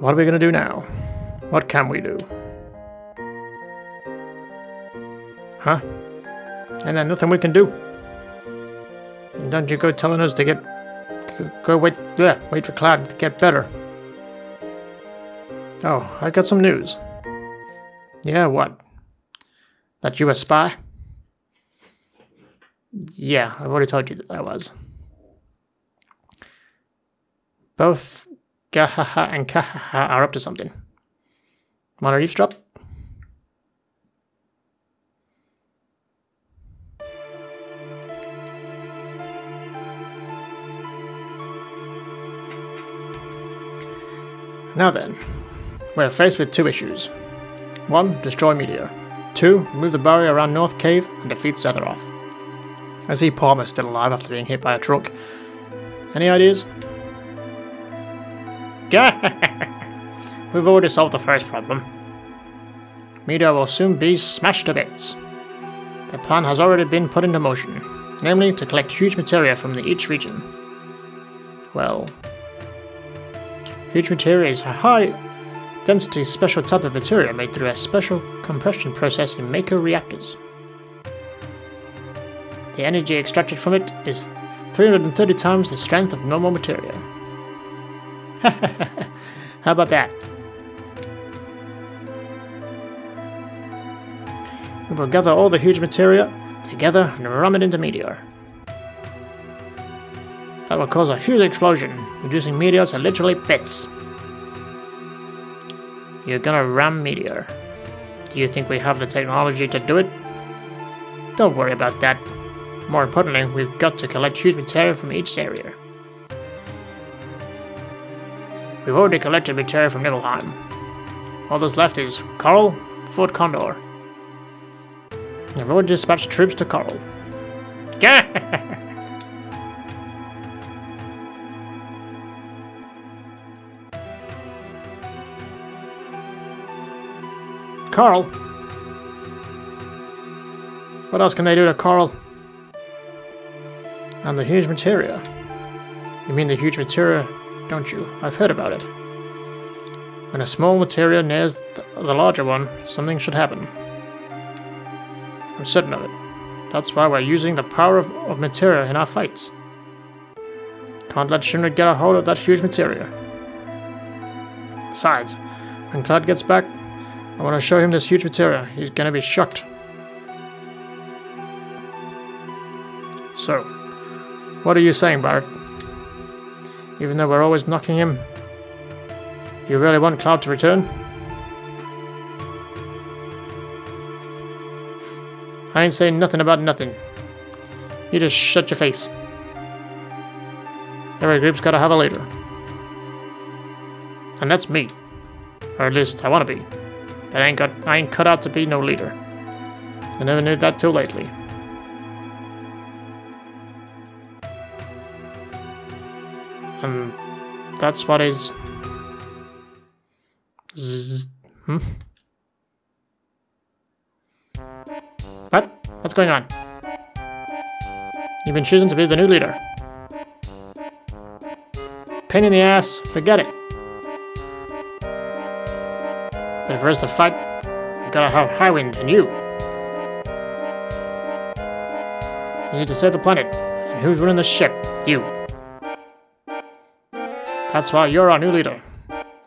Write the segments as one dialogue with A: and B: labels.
A: What are we gonna do now? What can we do? Huh? And then nothing we can do. Don't you go telling us to get go wait yeah, wait for Cloud to get better. Oh, I got some news. Yeah, what? That you a spy? Yeah, I've already told you that I was. Both Gahaha and Kahaha are up to something. Wanna eavesdrop? Now then, we're faced with two issues. One, destroy Meteor. Two, move the barrier around North Cave and defeat Sephiroth. I see Palmer still alive after being hit by a truck. Any ideas? We've already solved the first problem. Meteor will soon be smashed to bits. The plan has already been put into motion, namely to collect huge materia from the, each region. Well, huge materia is a high density special type of material made through a special compression process in Mako reactors. The energy extracted from it is 330 times the strength of normal materia. How about that? We will gather all the huge material together and ram it into Meteor. That will cause a huge explosion, reducing Meteor to literally bits. You're gonna ram Meteor. Do you think we have the technology to do it? Don't worry about that. More importantly, we've got to collect huge material from each area. We've already collected material from Nibelheim. All that's left is Corel, Fort Condor. I've already dispatched troops to Corel. Corel? What else can they do to Corel? And the huge materia. You mean the huge materia, don't you? I've heard about it. When a small materia nears the larger one, something should happen. I'm certain of it. That's why we're using the power of, of materia in our fights. Can't let Shinra get a hold of that huge materia. Besides, when Cloud gets back, I want to show him this huge materia. He's gonna be shocked. So, what are you saying, Barret? Even though we're always knocking him, you really want Cloud to return? I ain't saying nothing about nothing. You just shut your face. Every group's gotta have a leader. And that's me. Or at least I wanna be. But I ain't got I ain't cut out to be no leader. I never knew that till lately. That's what is hmm? What? What's going on? You've been chosen to be the new leader. Pain in the ass, forget it. But if there's to fight, we gotta have Highwind and you. You need to save the planet. And who's running the ship? You. That's why you're our new leader.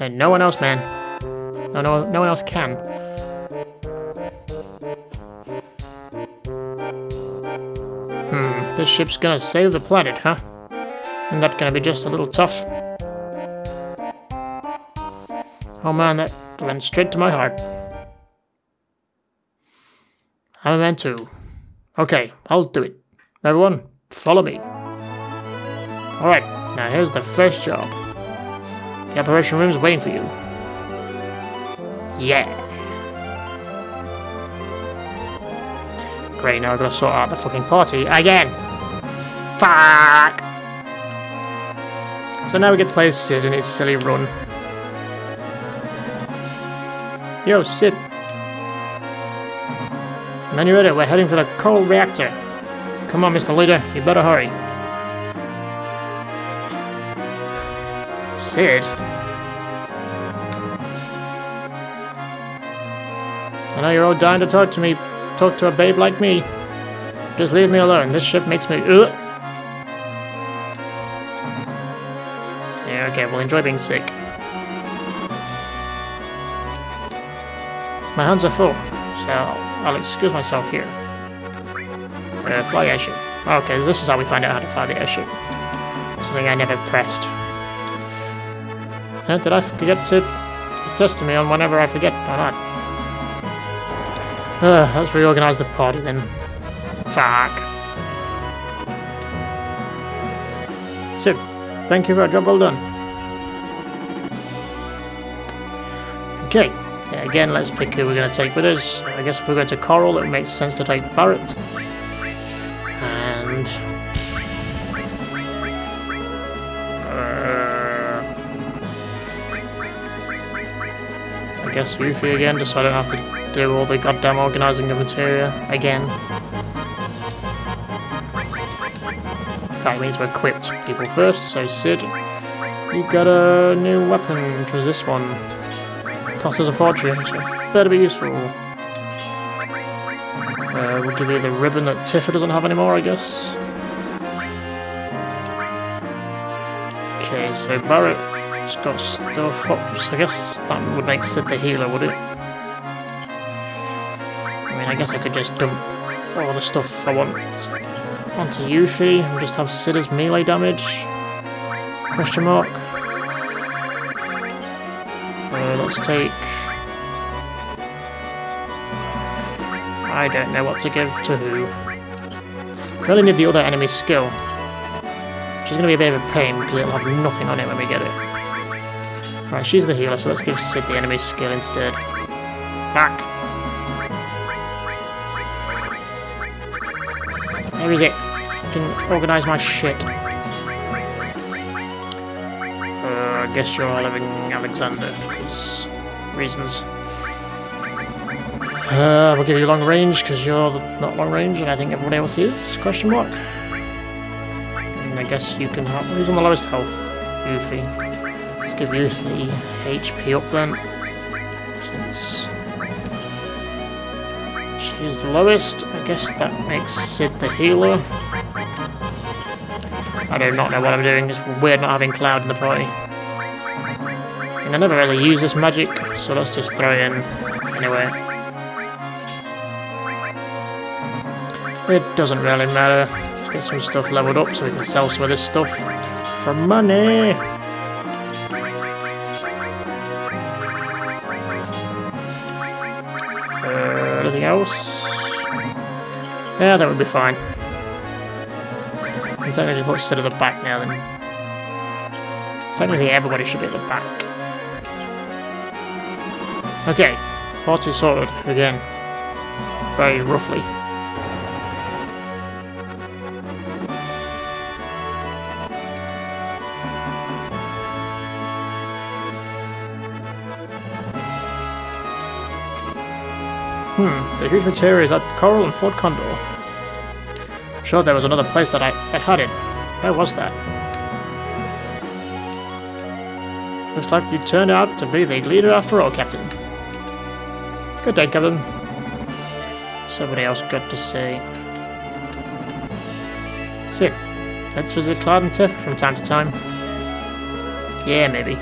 A: And no one else, man. No, no, no one else can. Hmm, this ship's gonna save the planet, huh? Isn't that gonna be just a little tough? Oh man, that went straight to my heart. I meant to. Okay, I'll do it. Everyone, follow me. Alright, now here's the first job. The operation room's waiting for you. Yeah. Great, now I've got to sort out the fucking party again. Fuck! So now we get to play Cid in his silly run. Yo, Cid. And then you're ready, we're heading for the coal reactor. Come on, Mr. Leader, you better hurry. Cid? Know you're all dying to talk to me, talk to a babe like me. Just leave me alone. This ship makes me. Ugh. Yeah, okay, well, enjoy being sick. My hands are full, so I'll excuse myself here. Uh, fly airship. Okay, this is how we find out how to fly the airship. Something I never pressed. Uh, did I forget to... It says to me on whenever I forget or not. Uh, let's reorganize the party then. Fuck. Cid, thank you for a job well done. Okay, again, let's pick who we're going to take with us. I guess if we're going to Corel, it makes sense to take Barret. And... Uh, I guess Yuffie again, just so I don't have to do all the goddamn organising of materia again. That means we're equipped people first, so Cid, you got a new weapon, which was this one. Costs us a fortune, so better be useful. Uh, we'll give you the ribbon that Tifa doesn't have anymore, I guess. Okay, so Barret's got stuff so I guess that would make Cid the healer, would it? I mean, I guess I could just dump all the stuff I want onto Yuffie and just have Cid as melee damage? Question mark. Uh, let's take... I don't know what to give to who. Really need the other enemy's skill. Which is going to be a bit of a pain because it'll have nothing on it when we get it. Right, she's the healer, so let's give Cid the enemy's skill instead. Where is it? I can organise my shit. Uh, I guess you're living Alexander, because reasons. Uh, we'll give you long range, because you're not long range, and I think everybody else is, question mark. And I guess you can help. Who's on the lowest health? Yuffie. Let's give you the HP up then, since she's the lowest. I guess that makes Cid the healer. I do not know what I'm doing, it's weird not having Cloud in the party. And I never really use this magic, so let's just throw in anyway. It doesn't really matter. Let's get some stuff leveled up so we can sell some of this stuff for money. Else? Yeah, that would be fine. I'm technically put instead at the back now then. Technically everybody should be at the back. Okay, party sorted again. Very roughly. The huge materia is at Corel and Fort Condor. Sure, there was another place that I that had it. Where was that? Looks like you turned out to be the leader after all, Captain. Good day, Captain. Somebody else got to see. Cid, let's visit Cloud and Tiff from time to time. Yeah, maybe.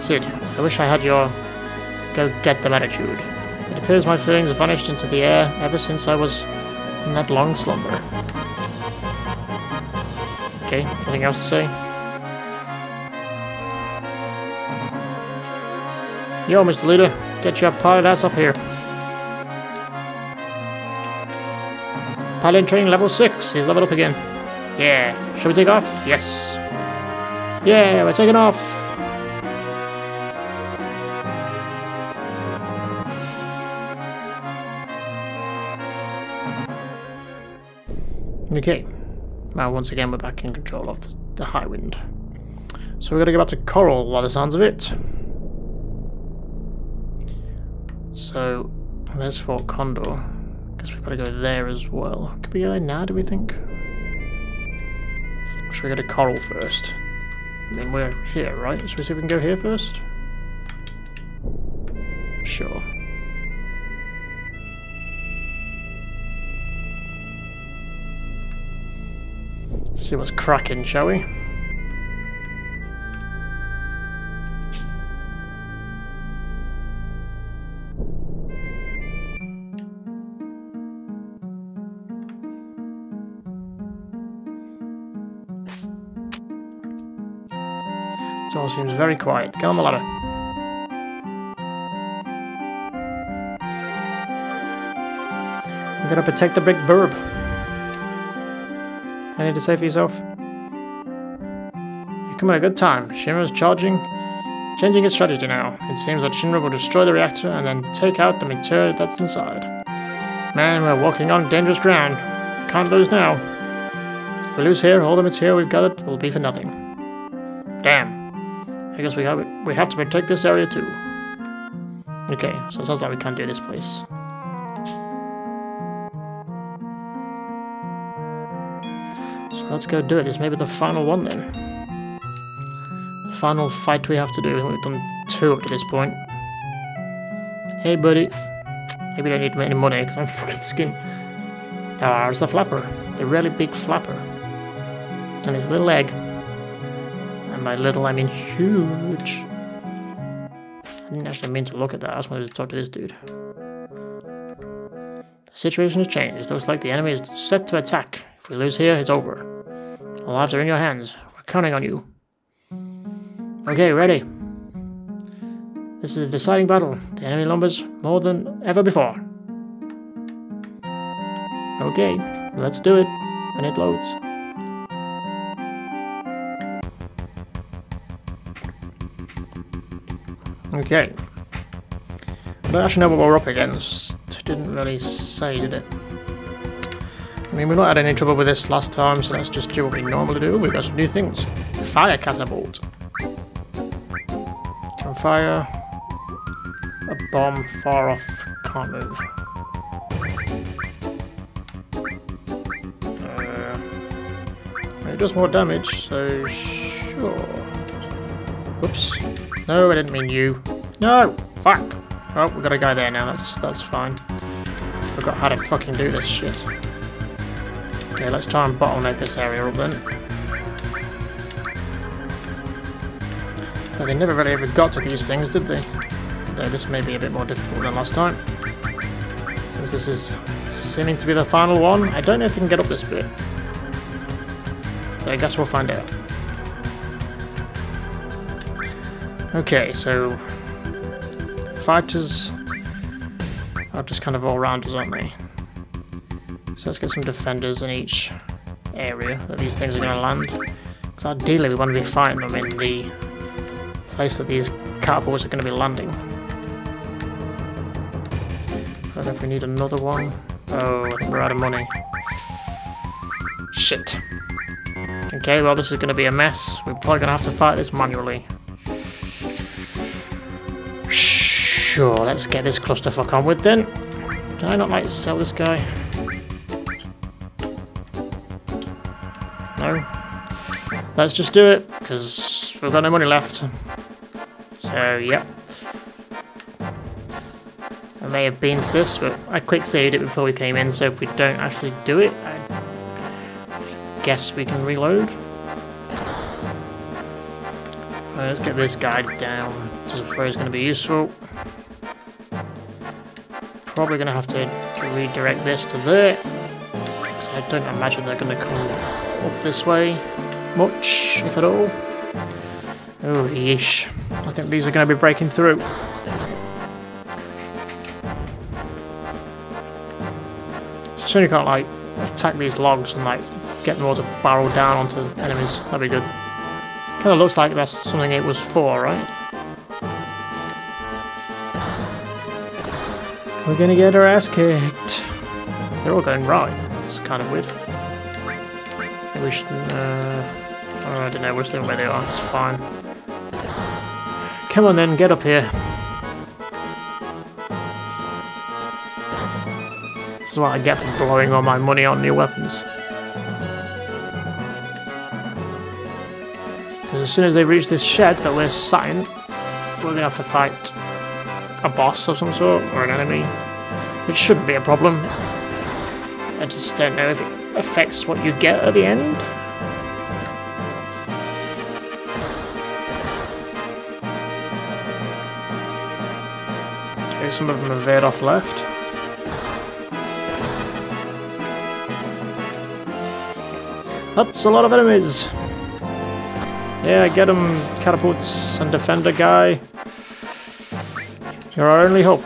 A: Cid, I wish I had your go get them attitude. Appears my feelings have vanished into the air ever since I was in that long slumber. Okay, nothing else to say? Yo, Mr. Leader, get your pilot ass up here. Pilot training level 6, he's leveled up again. Yeah, shall we take off? Yes. Yeah, we're taking off. Okay, now once again we're back in control of the, Highwind. So we're going to go back to Corel by the sounds of it. So, there's Fort Condor. Guess we've got to go there as well. Could we go there now, do we think? Or should we go to Corel first? I mean, we're here, right? Should we see if we can go here first? See what's cracking, shall we? It all seems very quiet. Get on the ladder. You gotta protect the big burb. Anything to say for yourself? You come at a good time. Shinra is charging, changing its strategy now. It seems that Shinra will destroy the reactor and then take out the material that's inside. Man, we're walking on dangerous ground. Can't lose now. If we lose here, all the material we've gathered will be for nothing. Damn. I guess we have we have to protect this area too. Okay, so it sounds like we can't do this place. Let's go do it. This may be the final one then. The final fight we have to do. We've done two up to this point. Hey buddy. Maybe don't need any money because I'm fucking skin. Ah, there's the flapper. The really big flapper. And his little egg. And by little, I mean huge. I didn't actually mean to look at that. I just wanted to talk to this dude. The situation has changed. It looks like the enemy is set to attack. If we lose here, it's over. Our lives are in your hands. We're counting on you. Okay, ready. This is a deciding battle. The enemy numbers more than ever before. Okay, let's do it when it loads. Okay. I actually know what we're up against. Didn't really say, did it? I mean, we not had any trouble with this last time, so let's just do what we normally do. We've got some new things. Fire catapult. Can fire a bomb far off, can't move. Uh, it does more damage, so sure. Whoops. No, I didn't mean you. No! Fuck! Oh, we got a guy there now, that's that's fine. Forgot how to fucking do this shit. Okay, let's try and bottleneck this area up then. Well, they never really ever got to these things, did they? Though this may be a bit more difficult than last time. Since this is seeming to be the final one, I don't know if we can get up this bit. But I guess we'll find out. Okay, so fighters are just kind of all-rounders, aren't they? So let's get some defenders in each area that these things are going to land. Because ideally we want to be fighting them in the place that these catapults are going to be landing. I don't know if we need another one. Oh, I think we're out of money. Shit. Okay, well this is going to be a mess. We're probably going to have to fight this manually. Sure, let's get this clusterfuck on with then. Can I not, like, sell this guy? Let's just do it, because we've got no money left. So, yeah. I may have beans this, but I quick saved it before we came in, so if we don't actually do it, I guess we can reload. let's get this guy down to where he's going to be useful probably going to have to, to redirect this to there. Because I don't imagine they're going to come up this way much, if at all. Oh, yeesh. I think these are going to be breaking through. It's shame you can't, like, attack these logs and, like, get them all to barrel down onto enemies. That'd be good. Kind of looks like that's something it was for, right? We're gonna get our ass kicked. They're all going right. It's kind of weird. Maybe we should. Uh, I. We're staying where they are. It's fine. Come on then, get up here. This is what I get for blowing all my money on new weapons. As soon as they reach this shed that we're sat in, we're gonna have to fight a boss of some sort, or an enemy, which shouldn't be a problem. I just don't know if it affects what you get at the end. Some of them have veered off left. That's a lot of enemies. Yeah, get him, catapults and defender guy. You're our only hope.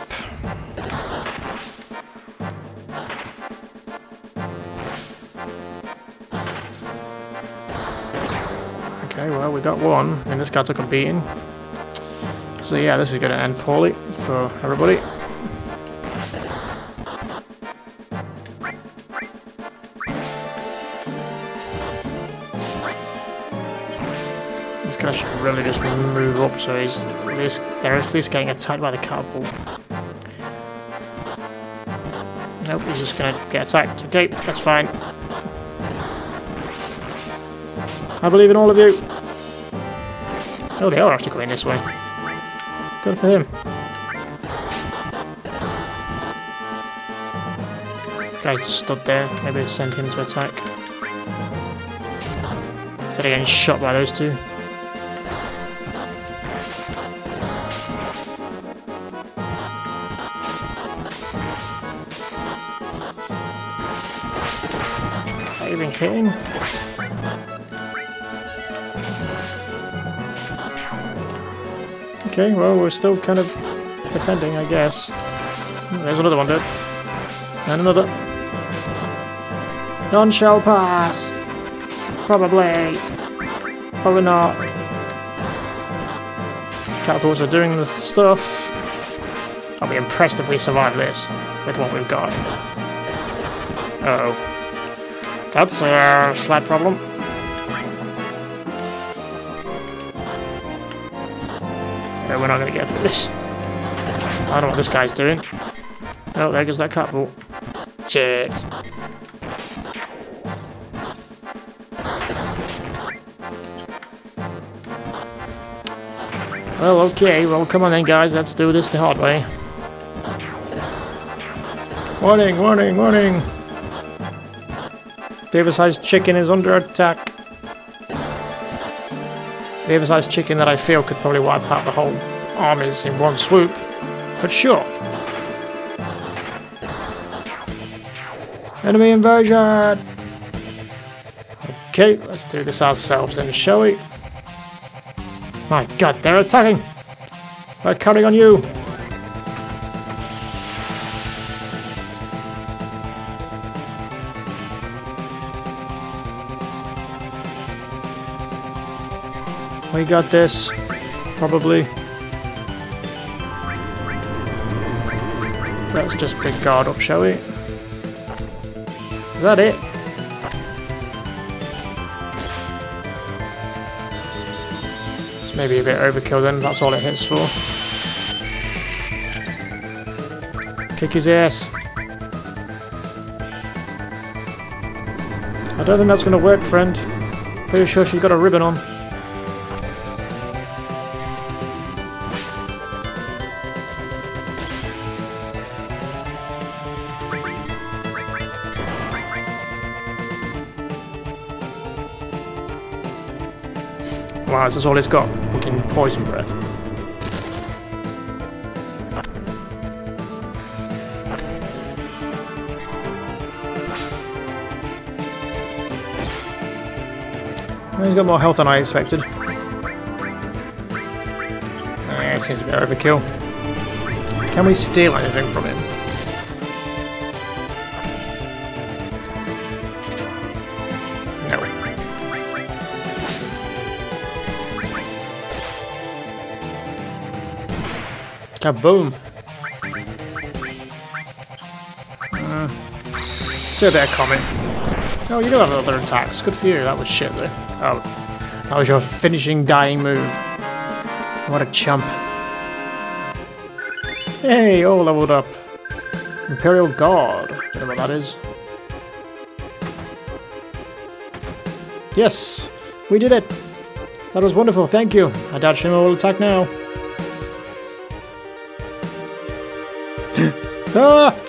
A: Okay, well, we got one, and this guy took a beating. So yeah, this is going to end poorly for everybody. This guy should really just move up so he's at least, they're at least getting attacked by the catapult. Nope, he's just gonna get attacked. Okay, that's fine. I believe in all of you. Oh, they are actually going this way. Good for him. Guy's just stood there. Maybe send him to attack. Instead of getting shot by those two. Even hitting? Okay, well, we're still kind of defending, I guess. There's another one dead. And another. None shall pass! Probably. Probably not. Catapults are doing the stuff. I'll be impressed if we survive this with what we've got. Uh oh. That's a slight problem. No, we're not going to get through this. I don't know what this guy's doing. Oh, there goes that catapult. Shit. Well, okay, well, come on then, guys, let's do this the hard way. Warning, warning, warning! The oversized chicken is under attack. The oversized chicken that I feel could probably wipe out the whole armies in one swoop. But sure. Enemy invasion! Okay, let's do this ourselves then, shall we? My god, they're attacking! They're counting on you! We got this. Probably. Let's just big guard up, shall we? Is that it? Maybe a bit overkill then, that's all it hits for. Kick his ass. I don't think that's gonna work, friend. Pretty sure she's got a ribbon on. Is all it's got. Fucking poison breath. He's got more health than I expected. Eh, seems a bit overkill. Can we steal anything from him? Kaboom! Uh, do a bit of. Oh, you do have other attacks. Good for you. That was shit, though. Oh, that was your finishing dying move. What a chump. Hey, all leveled up. Imperial Guard. Don't know what that is. Yes, we did it. That was wonderful. Thank you. I doubt Shinra will attack now. Ah!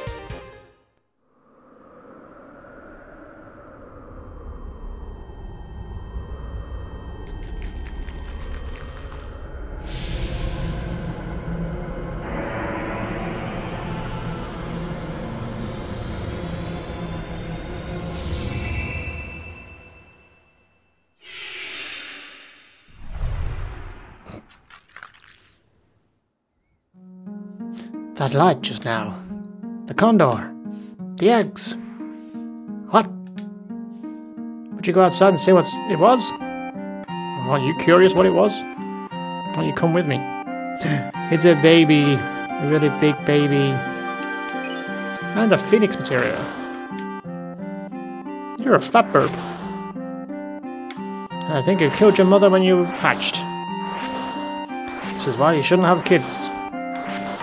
A: that light just now. The condor. The eggs. What? Would you go outside and see what it was? Aren't you curious what it was? Why don't you come with me? it's a baby. A really big baby. And a phoenix material. You're a fat burp. I think you killed your mother when you hatched. This is why you shouldn't have kids.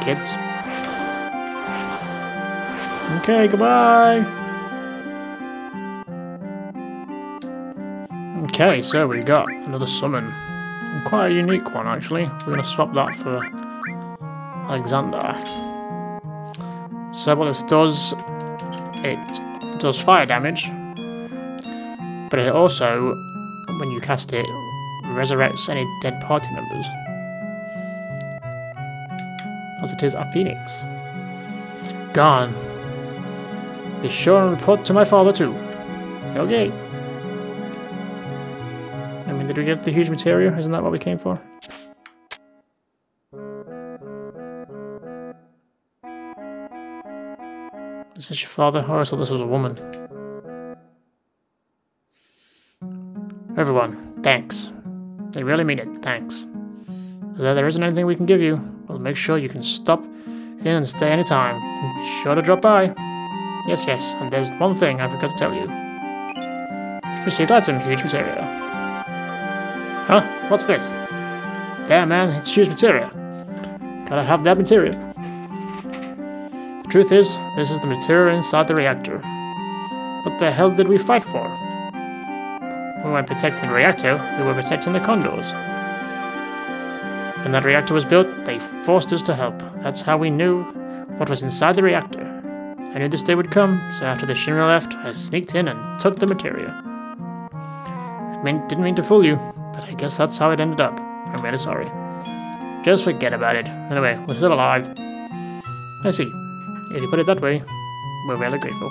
A: Kids. Okay, goodbye. Okay, so we got another summon. Quite a unique one, actually. We're going to swap that for Alexander. So what this does, it does fire damage, but it also, when you cast it, resurrects any dead party members. As it is a phoenix. Gone. Be sure and report to my father too. Okay. I mean, did we get the huge materia? Isn't that what we came for? This is this your father? Or oh, so this was a woman. Everyone, thanks. They really mean it, thanks. Although there isn't anything we can give you, we'll make sure you can stop in and stay anytime. Be sure to drop by. Yes, yes, and there's one thing I forgot to tell you. Received item, huge material. Huh? What's this? Damn man, it's huge material. Gotta have that material. The truth is, this is the material inside the reactor. What the hell did we fight for? We weren't protecting the reactor, we were protecting the condors. When that reactor was built, they forced us to help. That's how we knew what was inside the reactor. I knew this day would come, so after the Shinra left, I sneaked in and took the materia. I mean, didn't mean to fool you, but I guess that's how it ended up. I'm really sorry. Just forget about it. Anyway, we're still alive. I see. If you put it that way, we're really grateful.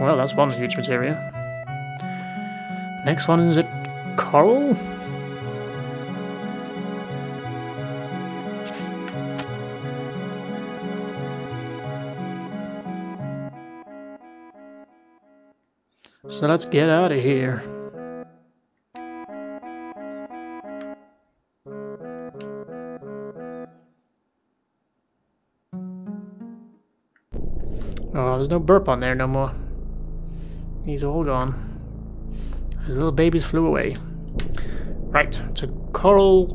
A: Well, that's one huge materia. Next one is it Corel? So let's get out of here. Oh, there's no burp on there no more. He's all gone. His little babies flew away. Right, to Corel